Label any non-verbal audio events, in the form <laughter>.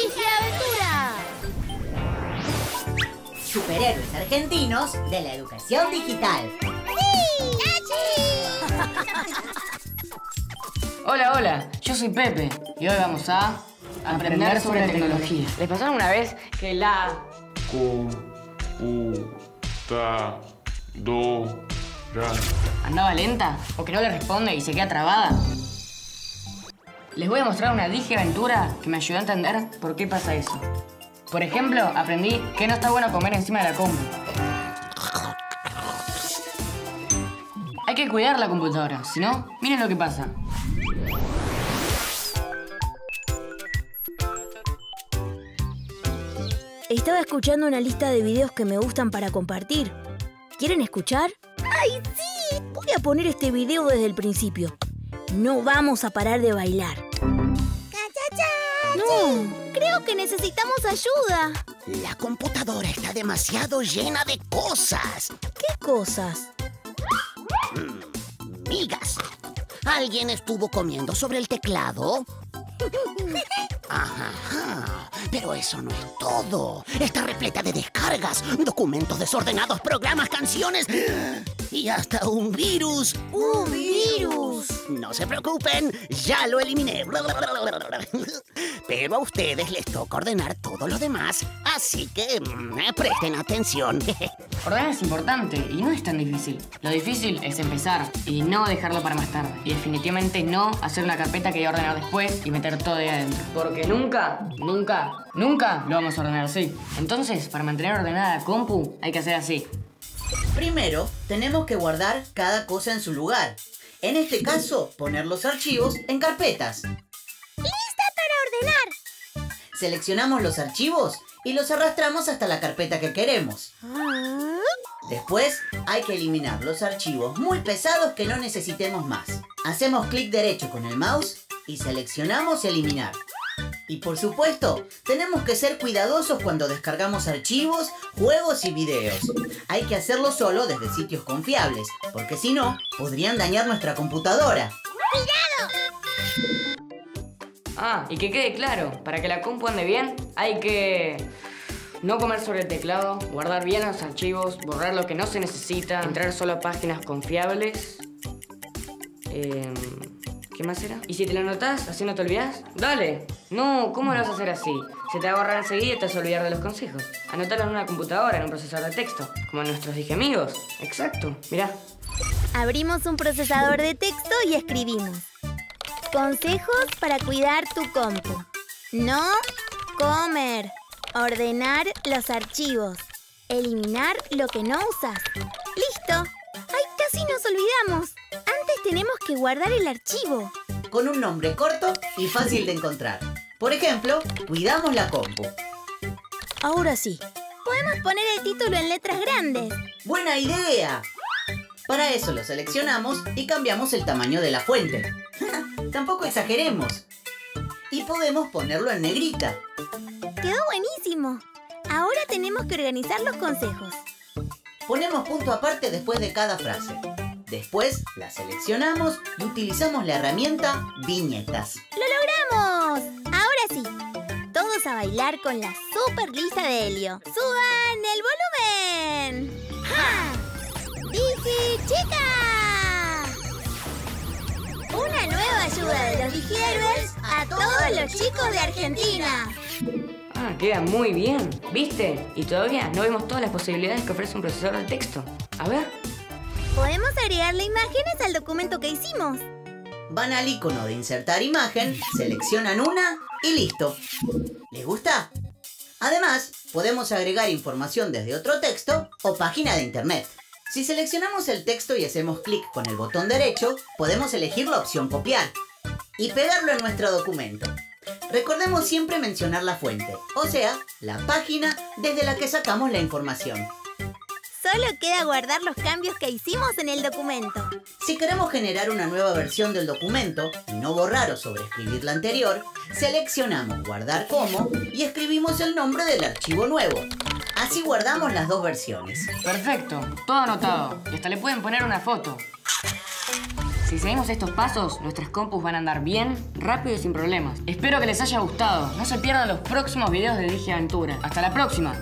Aventura! Superhéroes argentinos de la educación digital. Hola, hola, yo soy Pepe y hoy vamos a aprender sobre tecnología. ¿Les pasó alguna vez que la computadora andaba lenta o que no le responde y se queda trabada? Les voy a mostrar una dije aventura que me ayudó a entender por qué pasa eso. Por ejemplo, aprendí que no está bueno comer encima de la compu. Hay que cuidar la computadora, si no, miren lo que pasa. Estaba escuchando una lista de videos que me gustan para compartir. ¿Quieren escuchar? ¡Ay, sí! Voy a poner este video desde el principio. No vamos a parar de bailar. No, creo que necesitamos ayuda. La computadora está demasiado llena de cosas. ¿Qué cosas? Migas. ¿Alguien estuvo comiendo sobre el teclado? <laughs> Ajá, pero eso no es todo. Está repleta de descargas, documentos desordenados, programas, canciones <gasps> y hasta un virus. ¡Un virus! No se preocupen, ya lo eliminé. <laughs> Pero a ustedes les toca ordenar todo lo demás, así que mm, presten atención. <laughs> Ordenar es importante y no es tan difícil. Lo difícil es empezar y no dejarlo para más tarde. Y definitivamente no hacer una carpeta que voy a ordenar después y meter todo ahí adentro. Porque nunca, nunca, nunca lo vamos a ordenar así. Entonces, para mantener ordenada la compu, hay que hacer así. Primero, tenemos que guardar cada cosa en su lugar. En este caso, poner los archivos en carpetas. Seleccionamos los archivos y los arrastramos hasta la carpeta que queremos. Después hay que eliminar los archivos muy pesados que no necesitemos más. Hacemos clic derecho con el mouse y seleccionamos eliminar. Y por supuesto, tenemos que ser cuidadosos cuando descargamos archivos, juegos y videos. Hay que hacerlo solo desde sitios confiables, porque si no, podrían dañar nuestra computadora. Ah, y que quede claro, para que la compu ande bien, hay que no comer sobre el teclado, guardar bien los archivos, borrar lo que no se necesita, entrar solo a páginas confiables. Em, ¿Qué más era? ¿Y si te lo anotás, así no te olvidas? ¡Dale! No, ¿cómo lo vas a hacer así? Se te va a borrar enseguida y te vas a olvidar de los consejos. Anotalo en una computadora, en un procesador de texto, como nuestros dije amigos. Exacto, mirá. Abrimos un procesador de texto y escribimos. Consejos para cuidar tu compu. No comer. Ordenar los archivos. Eliminar lo que no usas. ¡Listo! ¡Ay, casi nos olvidamos! Antes tenemos que guardar el archivo. Con un nombre corto y fácil de encontrar. Por ejemplo, cuidamos la compu. Ahora sí. Podemos poner el título en letras grandes. ¡Buena idea! Para eso lo seleccionamos y cambiamos el tamaño de la fuente. <laughs> Tampoco exageremos. Y podemos ponerlo en negrita. Quedó buenísimo. Ahora tenemos que organizar los consejos. Ponemos punto aparte después de cada frase. Después la seleccionamos y utilizamos la herramienta viñetas. ¡Lo logramos! Ahora sí. Todos a bailar con la super lista de Helio. ¡Suban de los Digihéroes a todos los chicos de Argentina. Ah, queda muy bien, ¿viste? Y todavía no vemos todas las posibilidades que ofrece un procesador de texto. A ver. Podemos agregarle imágenes al documento que hicimos. Van al icono de insertar imagen, seleccionan una y listo. ¿Les gusta? Además, podemos agregar información desde otro texto o página de internet. Si seleccionamos el texto y hacemos clic con el botón derecho, podemos elegir la opción copiar y pegarlo en nuestro documento. Recordemos siempre mencionar la fuente, o sea, la página desde la que sacamos la información. Solo queda guardar los cambios que hicimos en el documento. Si queremos generar una nueva versión del documento y no borrar o sobreescribir la anterior, seleccionamos Guardar como y escribimos el nombre del archivo nuevo. Así guardamos las dos versiones. Perfecto, todo anotado. Y hasta le pueden poner una foto. Si seguimos estos pasos, nuestras compus van a andar bien, rápido y sin problemas. Espero que les haya gustado. No se pierdan los próximos videos de Digi Aventura. Hasta la próxima.